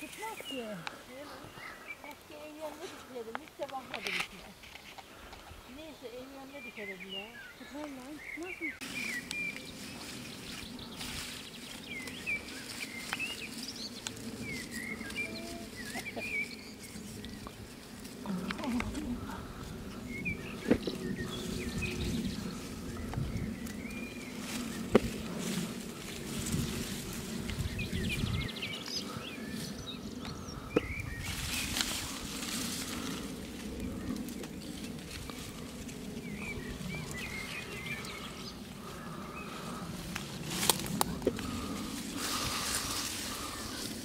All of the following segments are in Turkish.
Tutmaz ki. Eski en yanına dikledim. Hiç de bakmadım içine. Neyse en yanına dikerim ya. Tutmaz lan. Tutmaz mı?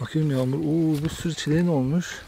Bakayım Yağmur. Oo bu sürçileğin olmuş.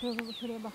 저래 봐. 저래 봐.